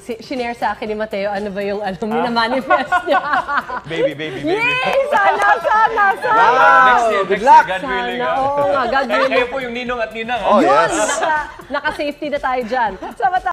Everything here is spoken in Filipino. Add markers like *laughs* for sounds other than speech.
si, shinare sa akin ni Mateo ano ba yung ano, ah. minamanifest niya. *laughs* Baby, baby, baby. Yay! Sana, sana, sana! Wow! Next year, Good next luck. year, God willing. Sana, ah. oo nga, God Kayo, willing. kayo po yung ninong at ninang. ah. Oh, Yun, yes. naka, naka-safety na tayo dyan. Samantala,